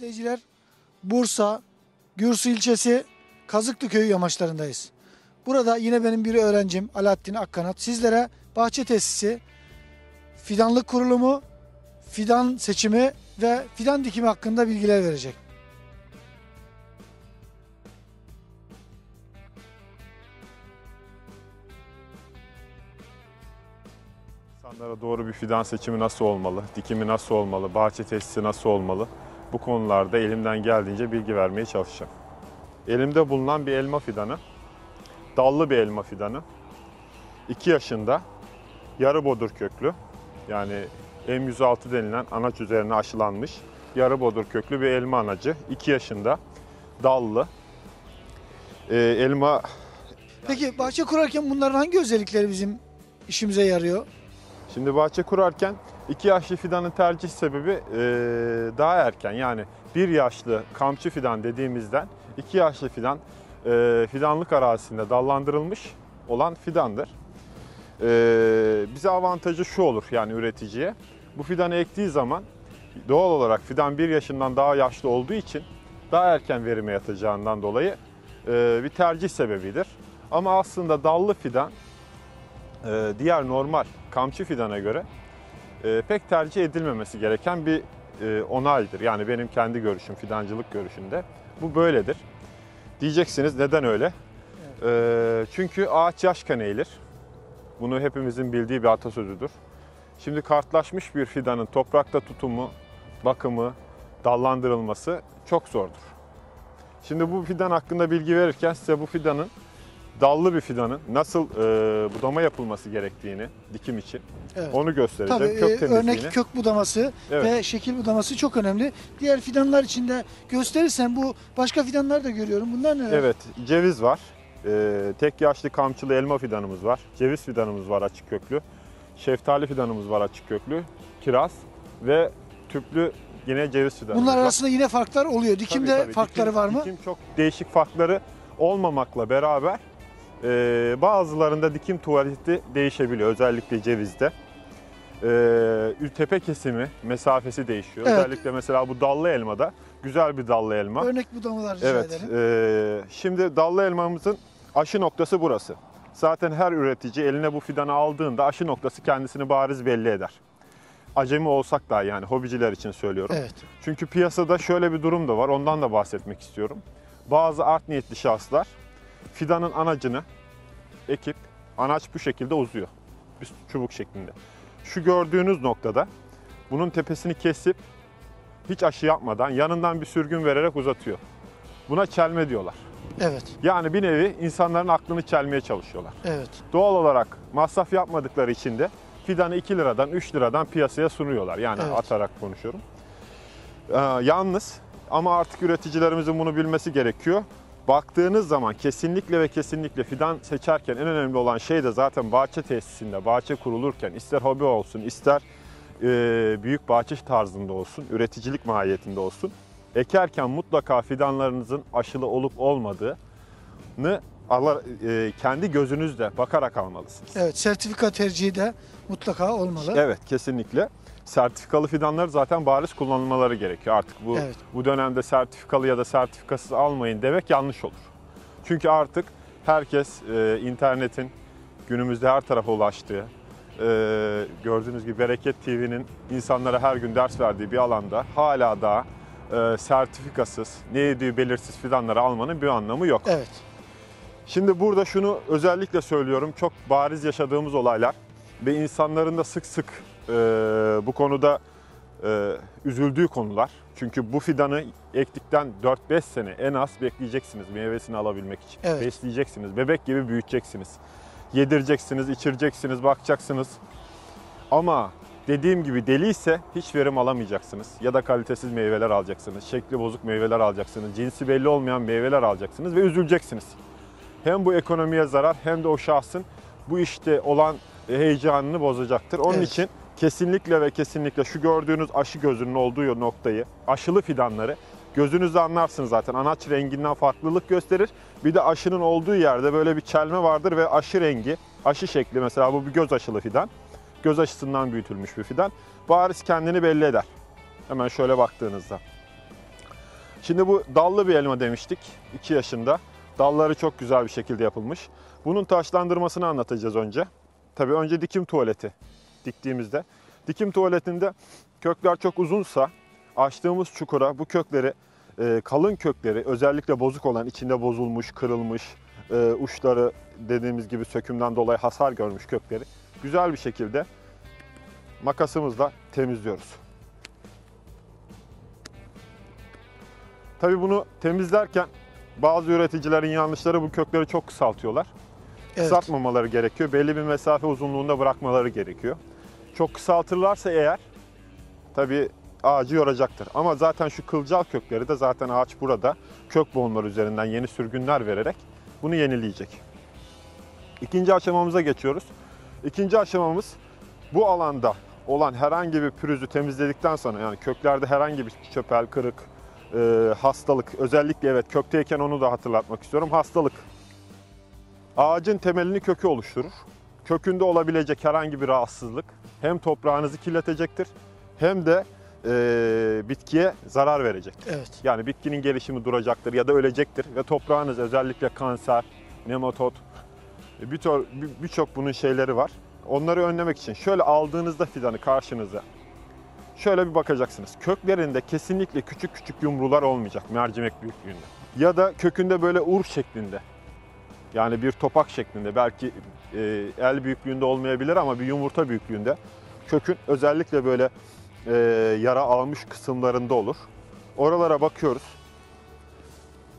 izleyiciler Bursa, Gürsu ilçesi Kazıklı köyü yamaçlarındayız. Burada yine benim bir öğrencim Alaaddin Akkanat sizlere bahçe tesisi, fidanlık kurulumu, fidan seçimi ve fidan dikimi hakkında bilgiler verecek. İnsanlara doğru bir fidan seçimi nasıl olmalı, dikimi nasıl olmalı, bahçe tesisi nasıl olmalı? Bu konularda elimden geldiğince bilgi vermeye çalışacağım. Elimde bulunan bir elma fidanı, dallı bir elma fidanı. 2 yaşında, yarı bodur köklü, yani M106 denilen anaç üzerine aşılanmış yarı bodur köklü bir elma anacı. 2 yaşında, dallı. Ee, elma Peki bahçe kurarken bunların hangi özellikleri bizim işimize yarıyor? Şimdi bahçe kurarken iki yaşlı fidanın tercih sebebi eee, daha erken. Yani bir yaşlı kamçı fidan dediğimizden iki yaşlı fidan eee, fidanlık arazisinde dallandırılmış olan fidandır. Eee, bize avantajı şu olur yani üreticiye. Bu fidanı ektiği zaman doğal olarak fidan bir yaşından daha yaşlı olduğu için daha erken verime yatacağından dolayı eee, bir tercih sebebidir. Ama aslında dallı fidan e, diğer normal kamçı fidana göre e, pek tercih edilmemesi gereken bir e, onaydır. Yani benim kendi görüşüm, fidancılık görüşünde bu böyledir. Diyeceksiniz neden öyle? E, çünkü ağaç yaşken eğilir. Bunu hepimizin bildiği bir atasözüdür. Şimdi kartlaşmış bir fidanın toprakta tutumu, bakımı, dallandırılması çok zordur. Şimdi bu fidan hakkında bilgi verirken size bu fidanın dallı bir fidanın nasıl e, budama yapılması gerektiğini dikim için Evet. onu göstereceğim. Tabii kök e, temizliğini. örnek kök budaması Evet. ve şekil budaması çok önemli. Diğer fidanlar içinde gösterirsen bu başka fidanlar da görüyorum. Bunlar neler? Evet, ceviz var. E, tek yaşlı kamçılı elma fidanımız var. Ceviz fidanımız var açık köklü. Şeftali fidanımız var açık köklü. Kiraz ve tüplü yine ceviz fidanımız Bunlar var. arasında yine farklar oluyor. Dikimde Tabii, tabii. farkları Dikim- var mı? Dikim çok değişik farkları olmamakla beraber e, bazılarında dikim tuvaleti değişebiliyor. Özellikle cevizde. E, tepe kesimi mesafesi değişiyor. Evet. Özellikle mesela bu dallı elmada güzel bir dallı elma. Örnek budamalar rica Evet. e, şimdi dallı elmamızın aşı noktası burası. Zaten her üretici eline bu fidanı aldığında aşı noktası kendisini bariz belli eder. Acemi olsak da yani hobiciler için söylüyorum. Evet. Çünkü piyasada şöyle bir durum da var. Ondan da bahsetmek istiyorum. Bazı art niyetli şahıslar fidanın anacını ekip anaç bu şekilde uzuyor. Bir çubuk şeklinde. Şu gördüğünüz noktada bunun tepesini kesip hiç aşı yapmadan yanından bir sürgün vererek uzatıyor. Buna çelme diyorlar. Evet. Yani bir nevi insanların aklını çelmeye çalışıyorlar. Evet. Doğal olarak masraf yapmadıkları için de fidanı 2 liradan 3 liradan piyasaya sunuyorlar. Yani Evet. atarak konuşuyorum. Ee, yalnız ama artık üreticilerimizin bunu bilmesi gerekiyor. Baktığınız zaman kesinlikle ve kesinlikle fidan seçerken en önemli olan şey de zaten bahçe tesisinde, bahçe kurulurken ister hobi olsun, ister e, büyük bahçe tarzında olsun, üreticilik mahiyetinde olsun. Ekerken mutlaka fidanlarınızın aşılı olup olmadığını ala- e, kendi gözünüzle bakarak almalısınız. Evet. Sertifika tercihi de mutlaka olmalı. Evet kesinlikle. Sertifikalı fidanları zaten bariz kullanılmaları gerekiyor. Artık bu Evet. bu dönemde sertifikalı ya da sertifikasız almayın demek yanlış olur. Çünkü artık herkes e, internetin günümüzde her tarafa ulaştığı, e, gördüğünüz gibi Bereket TV'nin insanlara her gün ders verdiği bir alanda hala da e, sertifikasız, ne yediği belirsiz fidanları almanın bir anlamı yok. Evet. Şimdi burada şunu özellikle söylüyorum. Çok bariz yaşadığımız olaylar ve insanların da sık sık e, bu konuda e, üzüldüğü konular. Çünkü bu fidanı ektikten 4-5 sene en az bekleyeceksiniz meyvesini alabilmek için. Evet. Besleyeceksiniz, bebek gibi büyüteceksiniz. Yedireceksiniz, içireceksiniz, bakacaksınız. Ama dediğim gibi deliyse hiç verim alamayacaksınız. Ya da kalitesiz meyveler alacaksınız. Şekli bozuk meyveler alacaksınız. Cinsi belli olmayan meyveler alacaksınız ve üzüleceksiniz. Hem bu ekonomiye zarar hem de o şahsın bu işte olan heyecanını bozacaktır. Onun Evet. için kesinlikle ve kesinlikle şu gördüğünüz aşı gözünün olduğu noktayı, aşılı fidanları gözünüzle anlarsınız zaten. Anaç renginden farklılık gösterir. Bir de aşının olduğu yerde böyle bir çelme vardır ve aşı rengi, aşı şekli mesela bu bir göz aşılı fidan. Göz aşısından büyütülmüş bir fidan. Bariz kendini belli eder. Hemen şöyle baktığınızda. Şimdi bu dallı bir elma demiştik 2 yaşında. Dalları çok güzel bir şekilde yapılmış. Bunun taşlandırmasını anlatacağız önce. Tabii önce dikim tuvaleti diktiğimizde. Dikim tuvaletinde kökler çok uzunsa açtığımız çukura bu kökleri e, kalın kökleri özellikle bozuk olan içinde bozulmuş, kırılmış, e, uçları dediğimiz gibi sökümden dolayı hasar görmüş kökleri güzel bir şekilde makasımızla temizliyoruz. Tabii bunu temizlerken bazı üreticilerin yanlışları bu kökleri çok kısaltıyorlar. Evet. Kısaltmamaları gerekiyor. Belli bir mesafe uzunluğunda bırakmaları gerekiyor. Çok kısaltırlarsa eğer tabii ağacı yoracaktır. Ama zaten şu kılcal kökleri de zaten ağaç burada kök boğumları üzerinden yeni sürgünler vererek bunu yenileyecek. İkinci aşamamıza geçiyoruz. İkinci aşamamız bu alanda olan herhangi bir pürüzü temizledikten sonra yani köklerde herhangi bir çöpel, kırık, e, hastalık özellikle evet kökteyken onu da hatırlatmak istiyorum. Hastalık ağacın temelini kökü oluşturur. Kökünde olabilecek herhangi bir rahatsızlık hem toprağınızı kirletecektir hem de e, bitkiye zarar verecektir. Evet. Yani bitkinin gelişimi duracaktır ya da ölecektir ve toprağınız özellikle kanser, nematot, e, birçok bir- birçok bunun şeyleri var. Onları önlemek için şöyle aldığınızda fidanı karşınıza şöyle bir bakacaksınız. Köklerinde kesinlikle küçük küçük yumrular olmayacak mercimek büyüklüğünde. Ya da kökünde böyle ur şeklinde. Yani bir topak şeklinde belki e, el büyüklüğünde olmayabilir ama bir yumurta büyüklüğünde. Kökün özellikle böyle e, yara almış kısımlarında olur. Oralara bakıyoruz.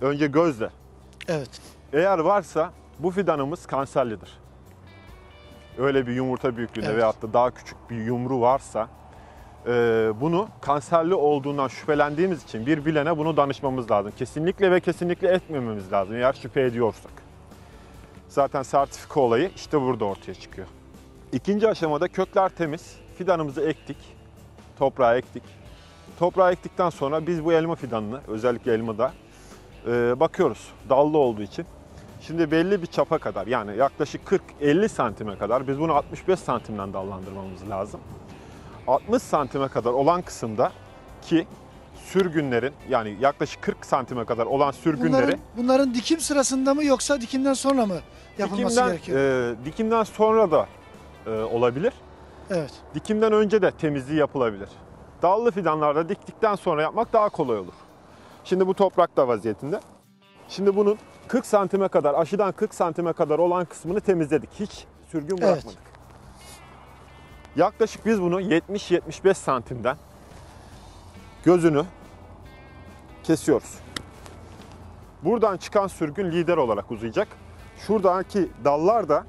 Önce gözle. Evet. Eğer varsa bu fidanımız kanserlidir. Öyle bir yumurta büyüklüğünde Evet. veyahut da daha küçük bir yumru varsa e, bunu kanserli olduğundan şüphelendiğimiz için bir bilene bunu danışmamız lazım. Kesinlikle ve kesinlikle etmememiz lazım eğer şüphe ediyorsak. Zaten sertifika olayı işte burada ortaya çıkıyor. İkinci aşamada kökler temiz. Fidanımızı ektik. Toprağa ektik. Toprağa ektikten sonra biz bu elma fidanını özellikle elmada e, bakıyoruz dallı olduğu için. Şimdi belli bir çapa kadar yani yaklaşık 40-50 santime kadar biz bunu 65 santimden dallandırmamız lazım. 60 santime kadar olan kısımda ki sürgünlerin yani yaklaşık 40 santime kadar olan sürgünleri Bunların, bunların dikim sırasında mı yoksa dikimden sonra mı yapılması dikimden, gerekiyor? e, dikimden sonra da e, olabilir. evet. Dikimden önce de temizliği yapılabilir. Dallı fidanlarda diktikten sonra yapmak daha kolay olur. Şimdi bu toprakta vaziyetinde. Şimdi bunun 40 santime kadar, aşıdan 40 santime kadar olan kısmını temizledik. Hiç sürgün Evet. bırakmadık. Yaklaşık biz bunu 70-75 santimden gözünü kesiyoruz. Buradan çıkan sürgün lider olarak uzayacak. Şuradaki dallar da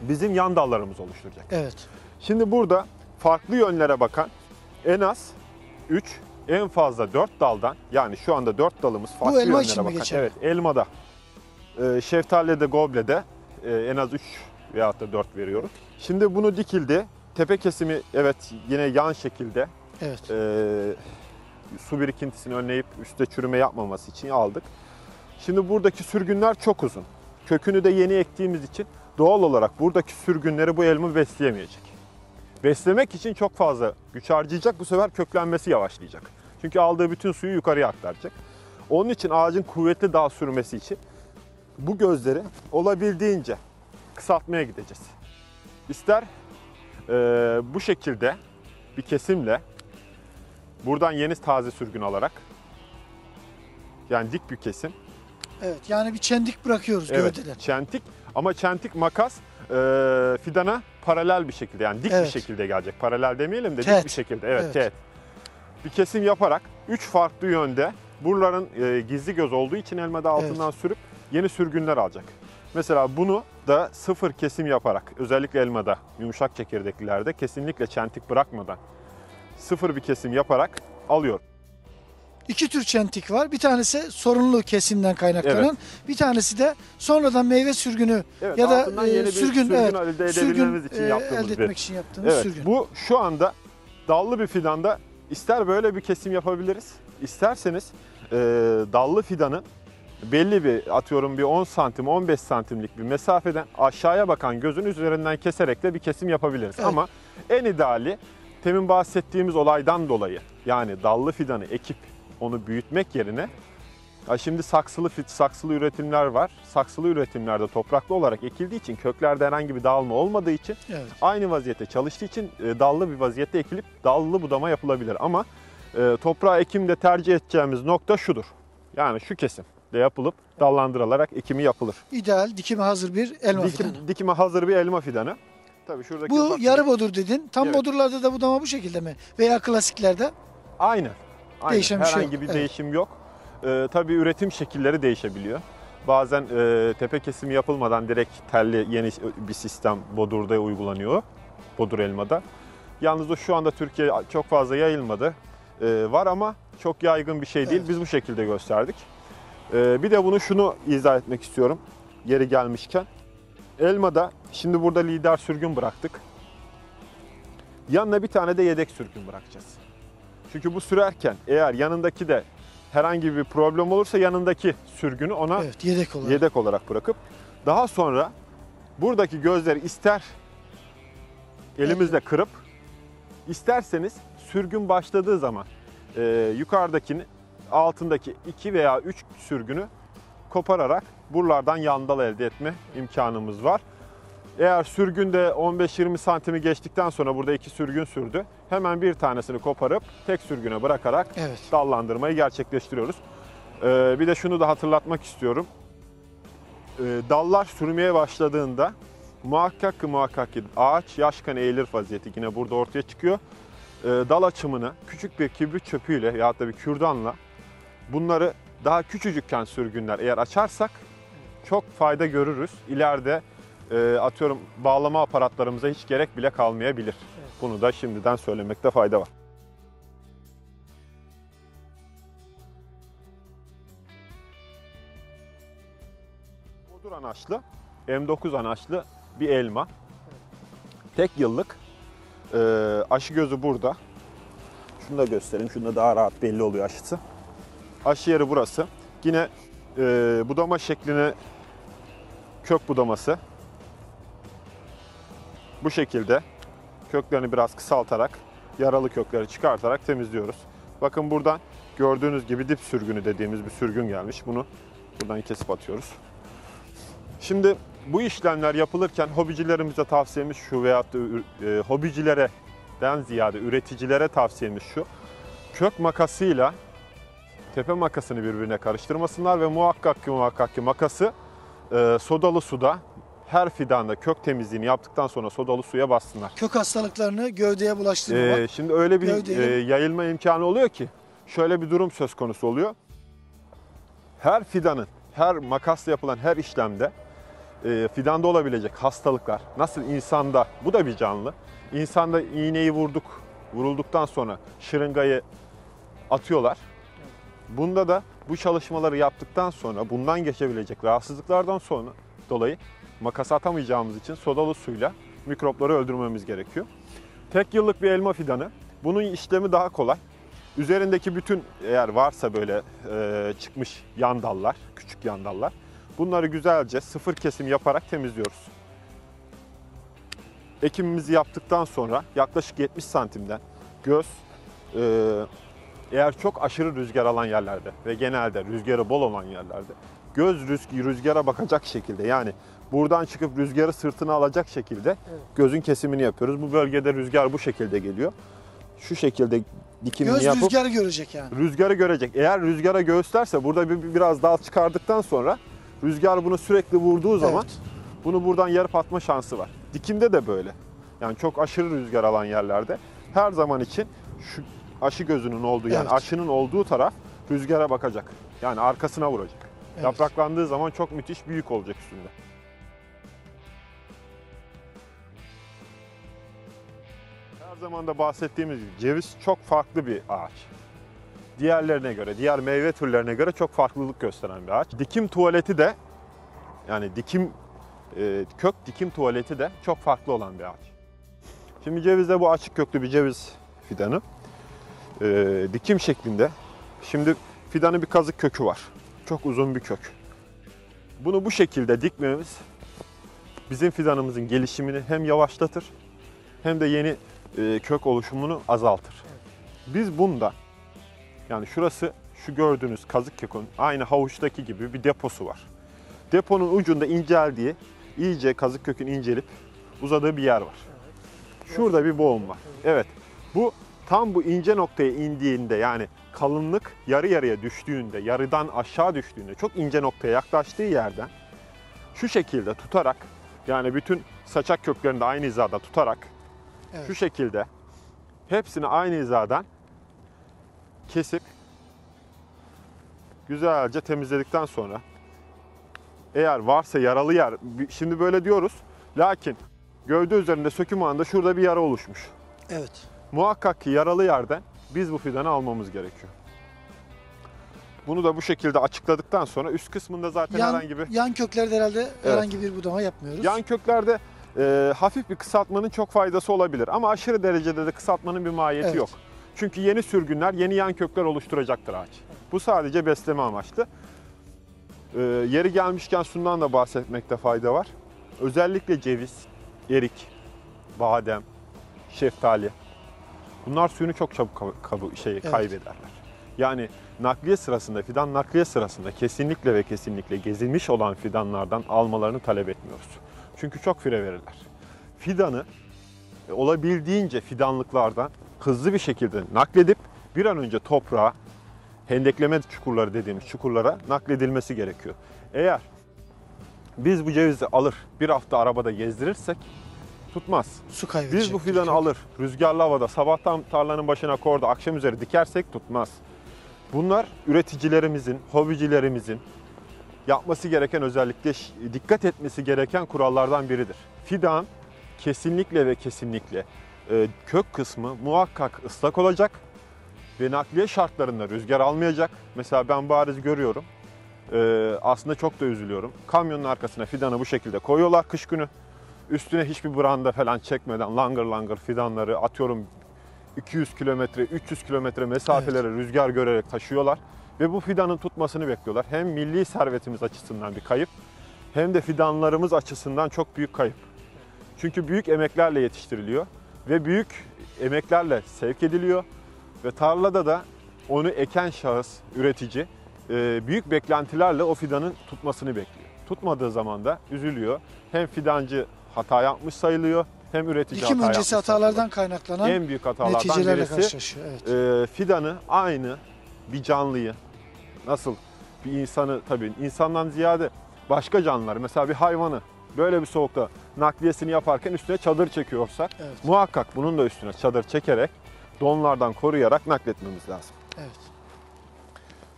bizim yan dallarımız oluşturacak. Evet. Şimdi burada farklı yönlere bakan en az 3, en fazla 4 daldan yani şu anda 4 dalımız farklı elma yönlere için mi bakan. geçerli? Evet, elmada. Ee, şeftalide, goblede e, en az 3 veyahut da 4 veriyoruz. Şimdi bunu dikildi. Tepe kesimi evet yine yan şekilde Evet. e, su birikintisini önleyip üstte çürüme yapmaması için aldık. Şimdi buradaki sürgünler çok uzun. Kökünü de yeni ektiğimiz için doğal olarak buradaki sürgünleri bu elma besleyemeyecek. Beslemek için çok fazla güç harcayacak. Bu sefer köklenmesi yavaşlayacak. Çünkü aldığı bütün suyu yukarıya aktaracak. Onun için ağacın kuvvetli dağ sürmesi için bu gözleri olabildiğince kısaltmaya gideceğiz. İster eee, bu şekilde bir kesimle buradan yeni taze sürgün alarak yani dik bir kesim. Evet. Yani bir çendik bırakıyoruz Evet, gövdeden. çentik ama çentik makas eee, fidana paralel bir şekilde yani dik bir Evet. şekilde gelecek. Paralel demeyelim de dik Teğet. bir şekilde. Evet, Evet. teğet. Bir kesim yaparak üç farklı yönde buraların eee, gizli göz olduğu için elmada altından sürüp yeni sürgünler alacak. Mesela bunu da sıfır kesim yaparak özellikle elmada yumuşak çekirdeklilerde kesinlikle çentik bırakmadan sıfır bir kesim yaparak alıyor. İki tür çentik var. Bir tanesi sorunlu kesimden kaynaklanan, bir tanesi de sonradan meyve sürgünü Evet, ya da e, sürgün, sürgün evet, elde sürgün için e, yaptığımız elde bir etmek için yaptığımız Evet, sürgün. bu şu anda dallı bir fidanda ister böyle bir kesim yapabiliriz, isterseniz e, dallı fidanın belli bir atıyorum bir 10 santim 15 santimlik bir mesafeden aşağıya bakan gözün üzerinden keserek de bir kesim yapabiliriz. Evet. Ama en ideali temin bahsettiğimiz olaydan dolayı yani dallı fidanı ekip onu büyütmek yerine ya şimdi saksılı fit, saksılı üretimler var. Saksılı üretimlerde topraklı olarak ekildiği için köklerde herhangi bir dağılma olmadığı için Evet. aynı vaziyette çalıştığı için e, dallı bir vaziyette ekilip dallı budama yapılabilir. Ama e, toprağa ekimde tercih edeceğimiz nokta şudur. Yani şu kesim de yapılıp dallandırılarak ekimi yapılır. İdeal dikime hazır bir elma Dikim, fidanı. dikime hazır bir elma fidanı. Tabii şuradaki Bu ufak yarı bodur dedin. Tam Evet. bodurlarda da budama bu şekilde mi? Veya klasiklerde? Aynen. Aynen. Değişen bir şey Herhangi yok. bir Evet. değişim yok. Ee, tabii üretim şekilleri değişebiliyor. Bazen e, tepe kesimi yapılmadan direkt telli yeni bir sistem Bodur'da uygulanıyor. Bodur elmada. Yalnız o şu anda Türkiye çok fazla yayılmadı. Ee, var ama çok yaygın bir şey değil. Evet. Biz bu şekilde gösterdik. Ee, bir de bunu şunu izah etmek istiyorum. Yeri gelmişken. Elmada şimdi burada lider sürgün bıraktık. Yanına bir tane de yedek sürgün bırakacağız. Çünkü bu sürerken eğer yanındaki de herhangi bir problem olursa yanındaki sürgünü ona Evet yedek olarak. yedek olarak bırakıp daha sonra buradaki gözleri ister elimizle kırıp isterseniz sürgün başladığı zaman e, yukarıdakini altındaki iki veya üç sürgünü kopararak buralardan yandal elde etme imkanımız var. Eğer sürgünde 15-20 santimi geçtikten sonra burada iki sürgün sürdü. Hemen bir tanesini koparıp tek sürgüne bırakarak Evet. dallandırmayı gerçekleştiriyoruz. Ee, bir de şunu da hatırlatmak istiyorum. Ee, dallar sürmeye başladığında muhakkak ki muhakkak ki ağaç yaşken eğilir vaziyeti yine burada ortaya çıkıyor. Ee, dal açımını küçük bir kibrit çöpüyle ya da bir kürdanla bunları daha küçücükken sürgünler eğer açarsak çok fayda görürüz. İleride e, atıyorum bağlama aparatlarımıza hiç gerek bile kalmayabilir. Bunu da şimdiden söylemekte fayda var. Bodur anaçlı, M9 anaçlı bir elma. Tek yıllık. Ee, aşı gözü burada. Şunu da göstereyim. Şunda daha rahat belli oluyor aşısı. Aşı yeri burası. Yine e, budama şeklini kök budaması. Bu şekilde köklerini biraz kısaltarak, yaralı kökleri çıkartarak temizliyoruz. Bakın buradan gördüğünüz gibi dip sürgünü dediğimiz bir sürgün gelmiş. Bunu buradan kesip atıyoruz. Şimdi bu işlemler yapılırken hobicilerimize tavsiyemiz şu veyahut da e, hobicilere den ziyade üreticilere tavsiyemiz şu. Kök makasıyla tepe makasını birbirine karıştırmasınlar ve muhakkak ki muhakkak ki makası e, sodalı suda her fidanda kök temizliğini yaptıktan sonra sodalı suya bassınlar. Kök hastalıklarını gövdeye bulaştırmamak. Ee, şimdi öyle bir e, yayılma imkanı oluyor ki şöyle bir durum söz konusu oluyor. Her fidanın, her makasla yapılan her işlemde e, fidanda olabilecek hastalıklar nasıl insanda, bu da bir canlı. İnsanda iğneyi vurduk, vurulduktan sonra şırıngayı atıyorlar. Bunda da bu çalışmaları yaptıktan sonra bundan geçebilecek rahatsızlıklardan sonra dolayı makas atamayacağımız için sodalı suyla mikropları öldürmemiz gerekiyor. Tek yıllık bir elma fidanı. Bunun işlemi daha kolay. Üzerindeki bütün eğer varsa böyle e, çıkmış yan dallar, küçük yan dallar. Bunları güzelce sıfır kesim yaparak temizliyoruz. Ekimimizi yaptıktan sonra yaklaşık 70 santimden göz e, eğer çok aşırı rüzgar alan yerlerde ve genelde rüzgarı bol olan yerlerde göz rüzg- rüzgara bakacak şekilde yani buradan çıkıp rüzgarı sırtına alacak şekilde gözün kesimini yapıyoruz. Bu bölgede rüzgar bu şekilde geliyor. Şu şekilde dikimini Göz yapıp rüzgarı görecek yani. rüzgarı görecek. Eğer rüzgara göğüslerse burada bir, bir- biraz dal çıkardıktan sonra rüzgar bunu sürekli vurduğu zaman Evet. bunu buradan yarıp atma şansı var. Dikimde de böyle. Yani çok aşırı rüzgar alan yerlerde her zaman için şu aşı gözünün olduğu yani Evet. aşının olduğu taraf rüzgara bakacak. Yani arkasına vuracak. Evet. Yapraklandığı zaman çok müthiş büyük olacak üstünde. Her zaman da bahsettiğimiz gibi ceviz çok farklı bir ağaç. Diğerlerine göre, diğer meyve türlerine göre çok farklılık gösteren bir ağaç. Dikim tuvaleti de yani dikim e, kök dikim tuvaleti de çok farklı olan bir ağaç. Şimdi cevizde bu açık köklü bir ceviz fidanı. E, dikim şeklinde. Şimdi fidanın bir kazık kökü var. Çok uzun bir kök. Bunu bu şekilde dikmemiz bizim fidanımızın gelişimini hem yavaşlatır hem de yeni e, kök oluşumunu azaltır. Biz bunda yani şurası şu gördüğünüz kazık kekonun aynı havuçtaki gibi bir deposu var. Deponun ucunda inceldiği, iyice kazık kökün incelip uzadığı bir yer var. Şurada bir boğum var. Evet. Bu tam bu ince noktaya indiğinde yani kalınlık yarı yarıya düştüğünde, yarıdan aşağı düştüğünde çok ince noktaya yaklaştığı yerden şu şekilde tutarak yani bütün saçak köklerini de aynı hizada tutarak Evet. şu şekilde hepsini aynı hizadan kesip güzelce temizledikten sonra eğer varsa yaralı yer şimdi böyle diyoruz lakin gövde üzerinde söküm anında şurada bir yara oluşmuş. Evet. Muhakkak ki yaralı yerden biz bu fidanı almamız gerekiyor. Bunu da bu şekilde açıkladıktan sonra üst kısmında zaten Yan, herhangi bir yan köklerde herhalde herhangi bir budama yapmıyoruz. yan köklerde e, hafif bir kısaltmanın çok faydası olabilir ama aşırı derecede de kısaltmanın bir mahiyeti Evet. yok. Çünkü yeni sürgünler yeni yan kökler oluşturacaktır ağaç. Bu sadece besleme amaçlı. E, yeri gelmişken şundan da bahsetmekte fayda var. Özellikle ceviz, erik, badem, şeftali. Bunlar suyunu çok çabuk kab- kabu- şey, Evet. kaybederler. Yani nakliye sırasında, fidan nakliye sırasında kesinlikle ve kesinlikle gezilmiş olan fidanlardan almalarını talep etmiyoruz. Çünkü çok fire verirler. Fidanı e, olabildiğince fidanlıklardan hızlı bir şekilde nakledip bir an önce toprağa, hendekleme çukurları dediğimiz çukurlara nakledilmesi gerekiyor. Eğer biz bu cevizi alır bir hafta arabada gezdirirsek tutmaz. Su kaybedecek. Biz bu fidanı alır, rüzgarlı havada sabahtan tarlanın başına korda akşam üzeri dikersek tutmaz. Bunlar üreticilerimizin, hobicilerimizin yapması gereken özellikle dikkat etmesi gereken kurallardan biridir. Fidan kesinlikle ve kesinlikle e, kök kısmı muhakkak ıslak olacak ve nakliye şartlarında rüzgar almayacak. Mesela ben bariz görüyorum. E, aslında çok da üzülüyorum. Kamyonun arkasına fidanı bu şekilde koyuyorlar kış günü. Üstüne hiçbir branda falan çekmeden langır langır fidanları atıyorum 200 kilometre, 300 kilometre mesafelere rüzgar görerek taşıyorlar. Ve bu fidanın tutmasını bekliyorlar. Hem milli servetimiz açısından bir kayıp hem de fidanlarımız açısından çok büyük kayıp. Çünkü büyük emeklerle yetiştiriliyor ve büyük emeklerle sevk ediliyor. Ve tarlada da onu eken şahıs, üretici e, büyük beklentilerle o fidanın tutmasını bekliyor. Tutmadığı zaman da üzülüyor. Hem fidancı hata yapmış sayılıyor hem üretici hata öncesi hatalardan kaynaklanan en büyük hatalardan neticelerle birisi karşılaşıyor. Evet. e, fidanı aynı bir canlıyı nasıl bir insanı tabii insandan ziyade başka canlılar mesela bir hayvanı böyle bir soğukta nakliyesini yaparken üstüne çadır çekiyorsak Evet. muhakkak bunun da üstüne çadır çekerek donlardan koruyarak nakletmemiz lazım. Evet.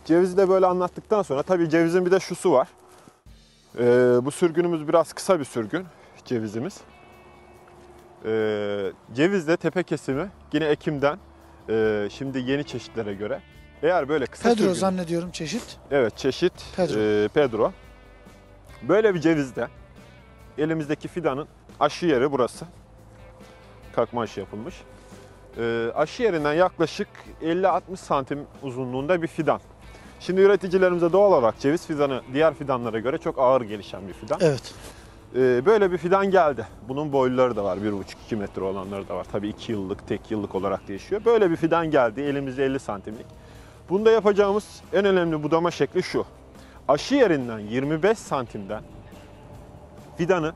Cevizi de böyle anlattıktan sonra tabii cevizin bir de şusu var. Ee, bu sürgünümüz biraz kısa bir sürgün cevizimiz. Ee, cevizde tepe kesimi yine Ekim'den e, şimdi yeni çeşitlere göre. Eğer böyle kısa Pedro sürgün, zannediyorum çeşit. evet çeşit Pedro. e, Pedro. Böyle bir cevizde elimizdeki fidanın aşı yeri burası. Kalkma aşı yapılmış. Ee, aşı yerinden yaklaşık 50-60 santim uzunluğunda bir fidan. Şimdi üreticilerimize doğal olarak ceviz fidanı diğer fidanlara göre çok ağır gelişen bir fidan. Evet. Ee, böyle bir fidan geldi. Bunun boyluları da var. 1,5-2 metre olanları da var. Tabii 2 yıllık, tek yıllık olarak değişiyor. Böyle bir fidan geldi. Elimizde 50 santimlik. Bunda yapacağımız en önemli budama şekli şu. Aşı yerinden 25 santimden fidanı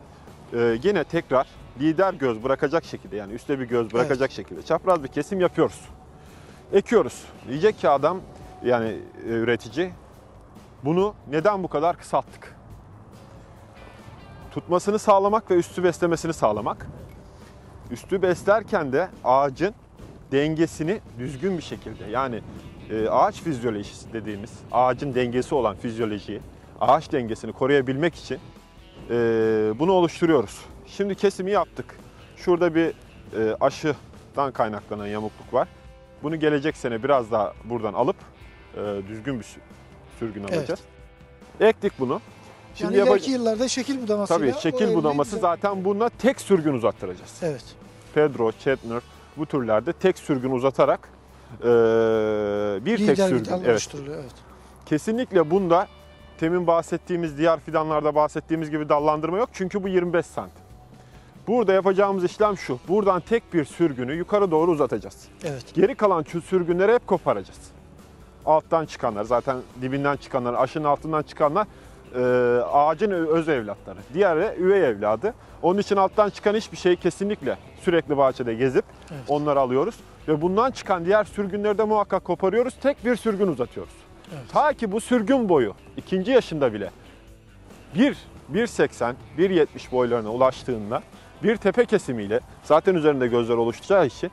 e, yine tekrar lider göz bırakacak şekilde yani üstte bir göz bırakacak şekilde çapraz bir kesim yapıyoruz. Ekiyoruz. Diyecek ki adam yani e, üretici bunu neden bu kadar kısalttık? Tutmasını sağlamak ve üstü beslemesini sağlamak. Üstü beslerken de ağacın dengesini düzgün bir şekilde yani e, ağaç fizyolojisi dediğimiz ağacın dengesi olan fizyolojiyi, ağaç dengesini koruyabilmek için e, bunu oluşturuyoruz. Şimdi kesimi yaptık. Şurada bir e, aşıdan kaynaklanan yamukluk var. Bunu gelecek sene biraz daha buradan alıp e, düzgün bir sü- sürgün Evet. alacağız. Ektik bunu. Yani yapa- ileriki yıllarda şekil budamasıyla Tabii şekil budaması güzel- zaten bununla tek sürgün uzattıracağız. Evet. Pedro, Chetner bu türlerde tek sürgün uzatarak eee, bir tek Lider sürgün. vital Evet. Evet. Kesinlikle bunda temin bahsettiğimiz diğer fidanlarda bahsettiğimiz gibi dallandırma yok. Çünkü bu 25 santim. Burada yapacağımız işlem şu. Buradan tek bir sürgünü yukarı doğru uzatacağız. Evet. Geri kalan sürgünleri hep koparacağız. alttan çıkanlar, zaten dibinden çıkanlar, aşının altından çıkanlar e, ağacın öz evlatları. Diğeri üvey evladı. Onun için alttan çıkan hiçbir şey kesinlikle sürekli bahçede gezip Evet. onları alıyoruz. Ve bundan çıkan diğer sürgünleri de muhakkak koparıyoruz. Tek bir sürgün uzatıyoruz. Evet. Ta ki bu sürgün boyu ikinci yaşında bile 1 1.80 1.70 boylarına ulaştığında bir tepe kesimiyle zaten üzerinde gözler oluşacağı için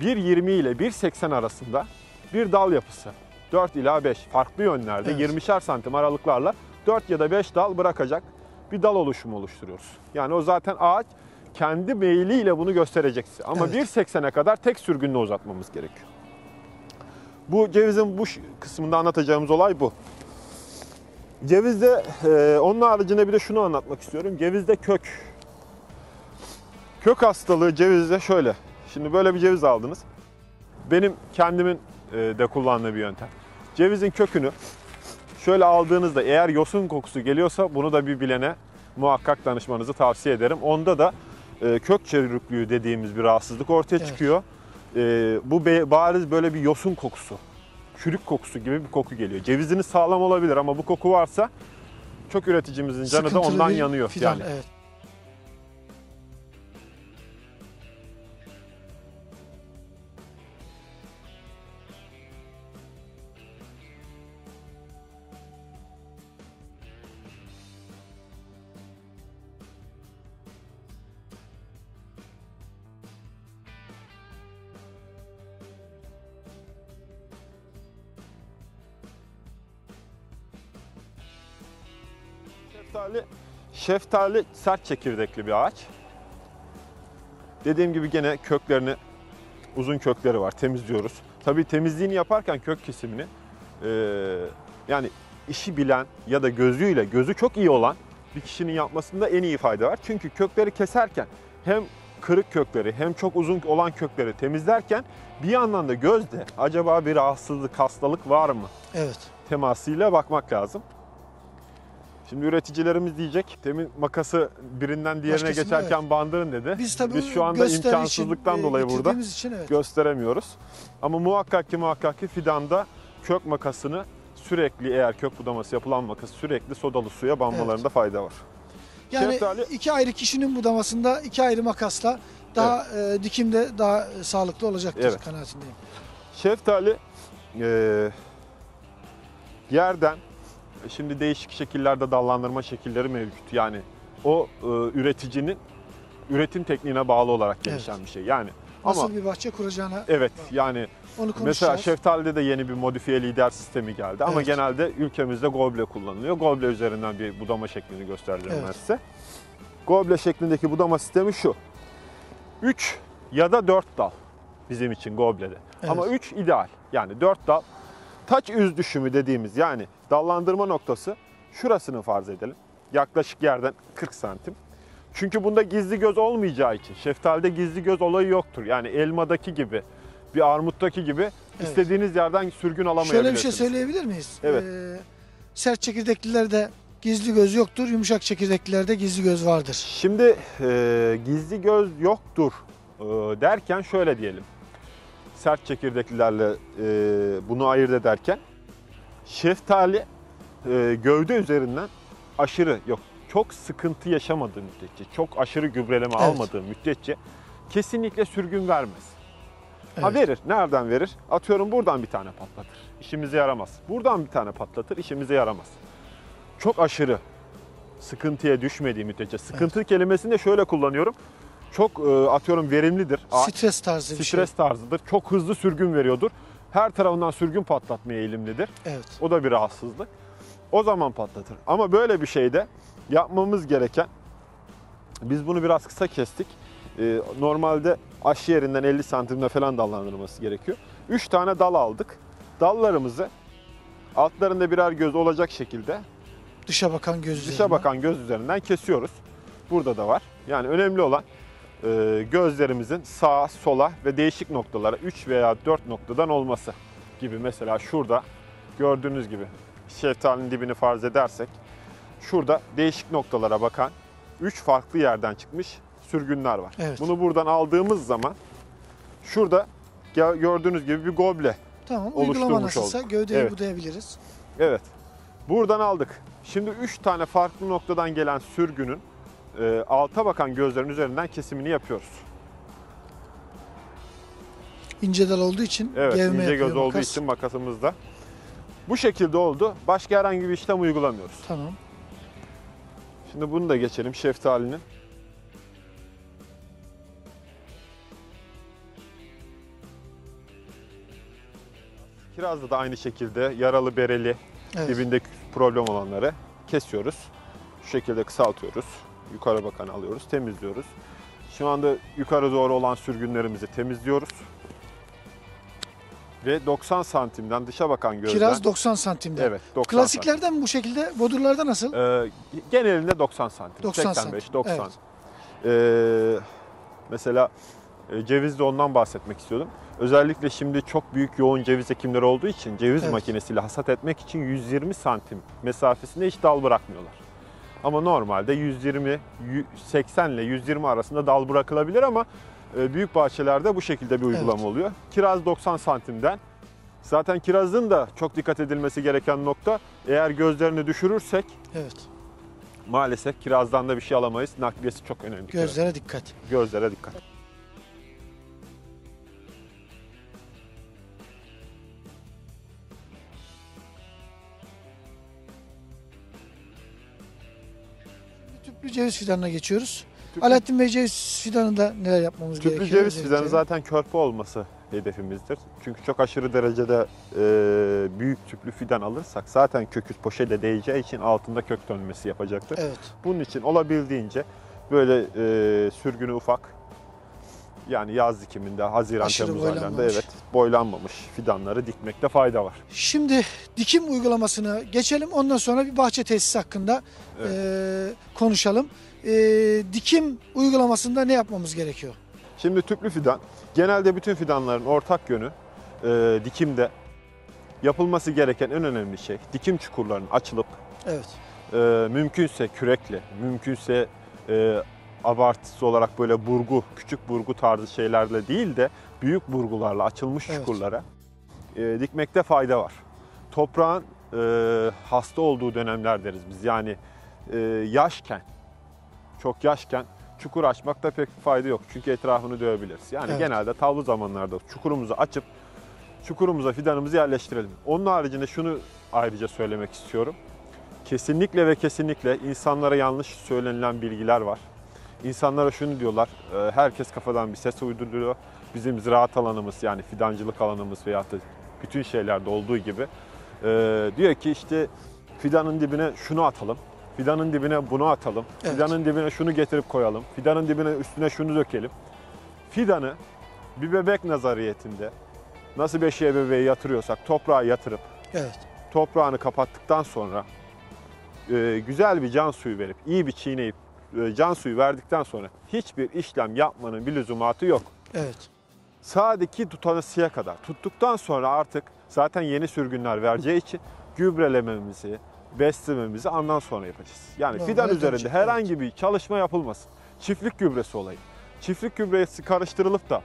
1.20 ile 1.80 arasında bir dal yapısı 4 ila 5 farklı yönlerde Evet. 20'şer santim aralıklarla 4 ya da 5 dal bırakacak bir dal oluşumu oluşturuyoruz. Yani o zaten ağaç kendi meyliyle bunu gösterecek. Ama Evet. 1.80'e kadar tek sürgünle uzatmamız gerekiyor. Bu cevizin bu kısmında anlatacağımız olay bu. Cevizde e, onun haricinde bir de şunu anlatmak istiyorum. Cevizde kök. Kök hastalığı cevizde şöyle. Şimdi böyle bir ceviz aldınız. Benim kendimin e, de kullandığı bir yöntem. Cevizin kökünü şöyle aldığınızda eğer yosun kokusu geliyorsa bunu da bir bilene muhakkak danışmanızı tavsiye ederim. Onda da e, kök çürüklüğü dediğimiz bir rahatsızlık ortaya Evet. çıkıyor. E, bu be- bariz böyle bir yosun kokusu, çürük kokusu gibi bir koku geliyor. Ceviziniz sağlam olabilir ama bu koku varsa çok üreticimizin canı da Sıkıntılı ondan bir yanıyor fidan, yani. Evet. Şeftali, şeftali sert çekirdekli bir ağaç. Dediğim gibi gene köklerini, uzun kökleri var, temizliyoruz. Tabii temizliğini yaparken kök kesimini, eee, yani işi bilen ya da gözüyle, gözü çok iyi olan bir kişinin yapmasında en iyi fayda var. Çünkü kökleri keserken hem kırık kökleri hem çok uzun olan kökleri temizlerken bir yandan da gözde acaba bir rahatsızlık, hastalık var mı? Evet. temasıyla bakmak lazım. Şimdi üreticilerimiz diyecek, demin makası birinden diğerine Başkasına, geçerken bandırın dedi. Biz tabii şu anda imkansızlıktan için, e, dolayı burada için evet. gösteremiyoruz. Ama muhakkak ki muhakkak ki fidanda kök makasını sürekli eğer kök budaması yapılan makas sürekli sodalı suya banmalarında fayda var. Yani Şeftali- iki ayrı kişinin budamasında iki ayrı makasla daha e, dikimde daha e, sağlıklı olacaktır Evet. kanaatindeyim. Şeftali eee, yerden şimdi değişik şekillerde dallandırma şekilleri mevcut. Yani o e, üreticinin üretim tekniğine bağlı olarak gelişen bir şey. Yani Nasıl ama bir bahçe kuracağına evet yani onu mesela şeftalide de yeni bir modifiye lider sistemi geldi ama Evet. genelde ülkemizde goble kullanılıyor. Goble üzerinden bir budama şeklini göstereceğim ben Evet. size. Goble şeklindeki budama sistemi şu. 3 ya da 4 dal bizim için goblede. Ama 3 ideal. Yani 4 dal. Taç üz düşümü dediğimiz yani dallandırma noktası şurasını farz edelim. Yaklaşık yerden 40 santim. Çünkü bunda gizli göz olmayacağı için şeftalide gizli göz olayı yoktur. Yani elmadaki gibi, bir armuttaki gibi istediğiniz yerden sürgün alamayabilirsiniz. Şöyle bir şey söyleyebilir miyiz? Evet. Ee, sert çekirdeklilerde gizli göz yoktur, yumuşak çekirdeklilerde gizli göz vardır. Şimdi e, gizli göz yoktur e, derken şöyle diyelim. Sert çekirdeklilerle e, bunu ayırt ederken şeftali e, gövde üzerinden aşırı yok çok sıkıntı yaşamadığı müddetçe, çok aşırı gübreleme Evet. almadığı müddetçe kesinlikle sürgün vermez. Ha Evet. verir. Nereden verir? Atıyorum buradan bir tane patlatır. İşimize yaramaz. Buradan bir tane patlatır. işimize yaramaz. Çok aşırı sıkıntıya düşmediği müddetçe. Sıkıntı kelimesini de şöyle kullanıyorum. Çok e, atıyorum verimlidir. Stres tarzı bir Stres şey. tarzıdır. Çok hızlı sürgün veriyordur. Her tarafından sürgün patlatmaya eğilimlidir. Evet. O da bir rahatsızlık. O zaman patlatır. Ama böyle bir şeyde yapmamız gereken biz bunu biraz kısa kestik. Ee, normalde aşı yerinden 50 santimde falan dallandırılması gerekiyor. 3 tane dal aldık. Dallarımızı altlarında birer göz olacak şekilde Dışa bakan göz dışa üzerine. bakan göz üzerinden kesiyoruz. Burada da var. Yani önemli olan e, gözlerimizin sağa, sola ve değişik noktalara 3 veya 4 noktadan olması gibi. Mesela şurada gördüğünüz gibi şeftalinin dibini farz edersek şurada değişik noktalara bakan 3 farklı yerden çıkmış sürgünler var. Evet. Bunu buradan aldığımız zaman şurada gö- gördüğünüz gibi bir goble Tamam. Oluşturmuş nasılsa olduk. gövdeyi Evet. budayabiliriz. Evet. Buradan aldık. Şimdi 3 tane farklı noktadan gelen sürgünün e, alta bakan gözlerin üzerinden kesimini yapıyoruz. İnce dal olduğu için Evet, gevme ince yapıyor göz olduğu makas. için makasımız da. Bu şekilde oldu. Başka herhangi bir işlem uygulamıyoruz. Tamam. Şimdi bunu da geçelim şeftalinin. Kirazda da aynı şekilde yaralı bereli Evet. dibinde problem olanları kesiyoruz. Şu şekilde kısaltıyoruz. Yukarı bakan alıyoruz, temizliyoruz. Şu anda yukarı doğru olan sürgünlerimizi temizliyoruz. Ve 90 santimden dışa bakan gözden. Kiraz 90 santimde. Evet, 90 santim. Klasiklerden mi bu şekilde? Bodurlarda nasıl? Ee, genelinde 90 santim. 90 85, santim, 90. Ee, mesela e, cevizde ondan bahsetmek istiyordum. Özellikle şimdi çok büyük yoğun ceviz ekimleri olduğu için ceviz Evet. makinesiyle hasat etmek için 120 santim mesafesinde hiç dal bırakmıyorlar. Ama normalde 120, 80 ile 120 arasında dal bırakılabilir ama e, büyük bahçelerde bu şekilde bir uygulama Evet. oluyor. Kiraz 90 santimden. Zaten kirazın da çok dikkat edilmesi gereken nokta eğer gözlerini düşürürsek Evet. maalesef kirazdan da bir şey alamayız. Nakliyesi çok önemli. Gözlere dikkat. Gözlere dikkat. Tüplü ceviz fidanına geçiyoruz. Tüplü, Alaaddin Bey ceviz fidanında neler yapmamız tüplü gerekiyor? ceviz Özellikle? fidanı zaten körpe olması hedefimizdir. Çünkü çok aşırı derecede e, büyük tüplü fidan alırsak zaten kökü poşete değeceği için altında kök dönmesi yapacaktır. Evet. Bunun için olabildiğince böyle e, sürgünü ufak yani yaz dikiminde Haziran Aşırı Temmuz aylarında evet boylanmamış fidanları dikmekte fayda var. Şimdi dikim uygulamasına geçelim. Ondan sonra bir bahçe tesisi hakkında Evet. eee, konuşalım. Eee, dikim uygulamasında ne yapmamız gerekiyor? Şimdi tüplü fidan genelde bütün fidanların ortak yönü e, dikimde yapılması gereken en önemli şey dikim çukurlarının açılıp Evet. e, mümkünse kürekle, mümkünse e, abartısı olarak böyle burgu, küçük burgu tarzı şeylerle değil de büyük burgularla açılmış Evet. çukurlara e, dikmekte fayda var. Toprağın e, hasta olduğu dönemler deriz biz. Yani e, yaşken, çok yaşken çukur açmakta pek fayda yok. Çünkü etrafını dövebiliriz. Yani Evet. genelde tavlı zamanlarda çukurumuzu açıp çukurumuza fidanımızı yerleştirelim. Onun haricinde şunu ayrıca söylemek istiyorum. Kesinlikle ve kesinlikle insanlara yanlış söylenilen bilgiler var. İnsanlara şunu diyorlar, e, herkes kafadan bir ses uyduruyor. Bizim ziraat alanımız yani fidancılık alanımız veyahut da bütün şeylerde olduğu gibi e, diyor ki işte fidanın dibine şunu atalım, fidanın dibine bunu atalım, Evet. fidanın dibine şunu getirip koyalım, fidanın dibine üstüne şunu dökelim. Fidanı bir bebek nazariyetinde nasıl beşiğe bebeği yatırıyorsak toprağa yatırıp Evet. toprağını kapattıktan sonra e, güzel bir can suyu verip iyi bir çiğneyip can suyu verdikten sonra hiçbir işlem yapmanın bir lüzumatı yok. Evet. Sağdaki tutanısıya kadar tuttuktan sonra artık zaten yeni sürgünler vereceği için gübrelememizi, beslememizi ondan sonra yapacağız. Yani Normal fidan üzerinde dönecek, herhangi bir çalışma yapılmasın. Çiftlik gübresi olayı. Çiftlik gübresi karıştırılıp da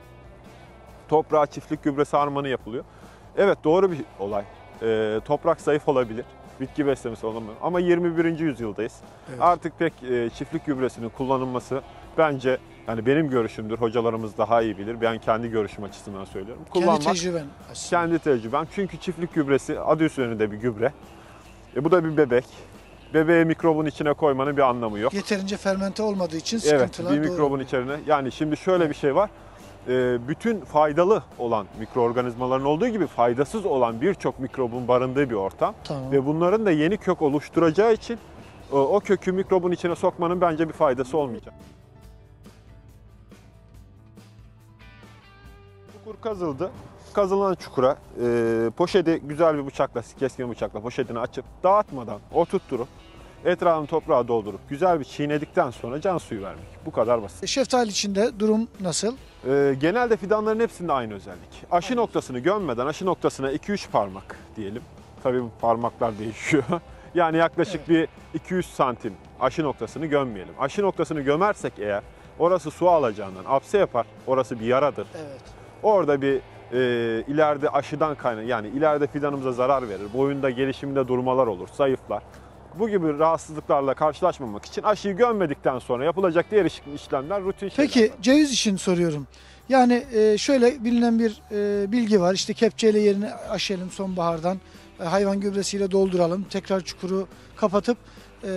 toprağa çiftlik gübresi harmanı yapılıyor. Evet doğru bir olay. Ee, toprak zayıf olabilir. Bitki beslemesi olamıyor. Ama 21. yüzyıldayız. Evet. Artık pek e, çiftlik gübresinin kullanılması bence yani benim görüşümdür. Hocalarımız daha iyi bilir. Ben kendi görüşüm açısından söylüyorum. Kendi Kullanmak tecrüben aslında. kendi tecrübem. Çünkü çiftlik gübresi adı üzerinde bir gübre. E, bu da bir bebek. Bebeği mikrobun içine koymanın bir anlamı yok. Yeterince fermente olmadığı için Evet, sıkıntılar bir mikrobun içerine. Yani şimdi şöyle bir şey var. E, bütün faydalı olan mikroorganizmaların olduğu gibi faydasız olan birçok mikrobun barındığı bir ortam. Tamam. Ve bunların da yeni kök oluşturacağı için o, o kökü mikrobun içine sokmanın bence bir faydası olmayacak. Çukur kazıldı. Kazılan çukura e, poşeti güzel bir bıçakla, keskin bıçakla poşetini açıp dağıtmadan oturtturup etrafını toprağa doldurup güzel bir çiğnedikten sonra can suyu vermek. Bu kadar basit. Şeftali içinde durum nasıl? E, genelde fidanların hepsinde aynı özellik. Aşı noktasını gömmeden aşı noktasına 2-3 parmak diyelim. Tabii bu parmaklar değişiyor. Yani yaklaşık bir 200 santim aşı noktasını gömmeyelim. Aşı noktasını gömersek eğer orası su alacağından apse yapar. Orası bir yaradır. Evet. Orada bir e, ileride aşıdan kaynak yani ileride fidanımıza zarar verir. Boyunda gelişiminde durmalar olur, zayıflar. Bu gibi rahatsızlıklarla karşılaşmamak için aşıyı gömmedikten sonra yapılacak diğer iş- işlemler rutin şeyler. Peki ceviz için soruyorum. Yani e, şöyle bilinen bir e, bilgi var. İşte kepçeyle yerini aşelim sonbahardan. E, hayvan gübresiyle dolduralım. Tekrar çukuru kapatıp e,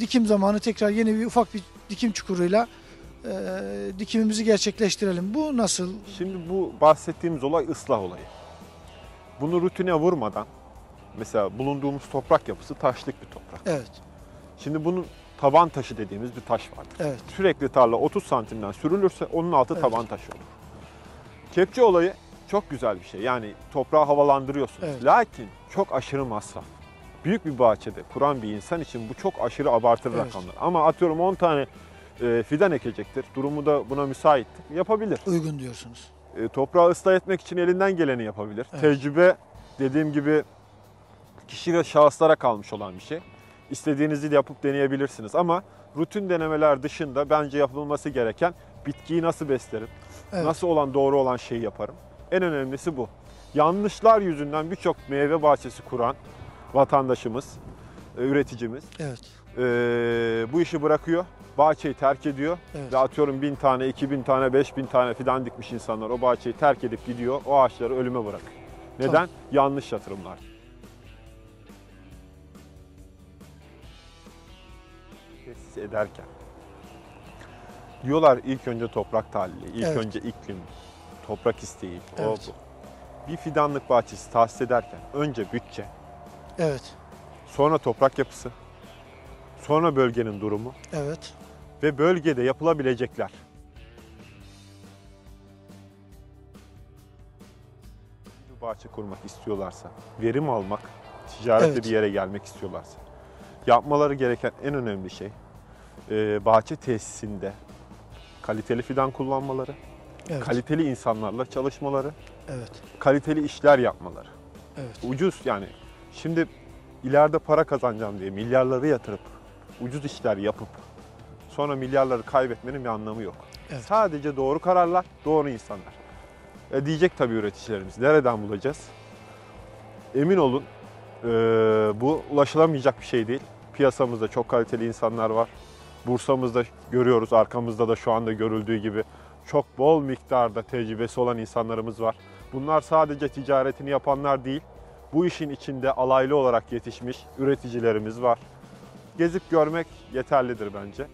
dikim zamanı tekrar yeni bir ufak bir dikim çukuruyla e, dikimimizi gerçekleştirelim. Bu nasıl? Şimdi bu bahsettiğimiz olay ıslah olayı. Bunu rutine vurmadan mesela bulunduğumuz toprak yapısı taşlık bir toprak. Evet, Şimdi bunun taban taşı dediğimiz bir taş vardır. evet, Sürekli tarla 30 santimden sürülürse onun altı Evet. taban taşı olur. Kepçe olayı çok güzel bir şey. Yani toprağı havalandırıyorsunuz. Evet. Lakin çok aşırı masraf. Büyük bir bahçede kuran bir insan için bu çok aşırı abartılı Evet. rakamlar. Ama atıyorum 10 tane e, fidan ekecektir. Durumu da buna müsaittir. Yapabilir. uygun diyorsunuz. E, toprağı ıslah etmek için elinden geleni yapabilir. Evet. Tecrübe dediğim gibi kişi ve şahıslara kalmış olan bir şey. İstediğinizi de yapıp deneyebilirsiniz ama rutin denemeler dışında bence yapılması gereken bitkiyi nasıl beslerim, Evet. nasıl olan doğru olan şeyi yaparım. En önemlisi bu. Yanlışlar yüzünden birçok meyve bahçesi kuran vatandaşımız, e, üreticimiz Evet, e, bu işi bırakıyor, bahçeyi terk ediyor evet. ve atıyorum bin tane, iki bin tane, beş bin tane fidan dikmiş insanlar o bahçeyi terk edip gidiyor. O ağaçları ölüme bırakıyor. Neden? Tamam. Yanlış yatırımlar. Tesis ederken diyorlar ilk önce toprak tahlili, ilk Evet. önce iklim, toprak isteği, o Evet. bu. Bir fidanlık bahçesi tahsis ederken önce bütçe, Evet, sonra toprak yapısı, sonra bölgenin durumu, evet, ve bölgede yapılabilecekler. Bir bahçe kurmak istiyorlarsa, verim almak, ticaretle Evet. bir yere gelmek istiyorlarsa, yapmaları gereken en önemli şey bahçe tesisinde kaliteli fidan kullanmaları, evet, kaliteli insanlarla çalışmaları, evet, kaliteli işler yapmaları. evet. Ucuz yani şimdi ileride para kazanacağım diye milyarları yatırıp ucuz işler yapıp sonra milyarları kaybetmenin bir anlamı yok. Evet. Sadece doğru kararlar, doğru insanlar. E diyecek tabii üreticilerimiz. Nereden bulacağız? Emin olun e, bu ulaşılamayacak bir şey değil. Piyasamızda çok kaliteli insanlar var. Bursa'mızda görüyoruz, arkamızda da şu anda görüldüğü gibi çok bol miktarda tecrübesi olan insanlarımız var. Bunlar sadece ticaretini yapanlar değil, bu işin içinde alaylı olarak yetişmiş üreticilerimiz var. Gezip görmek yeterlidir bence.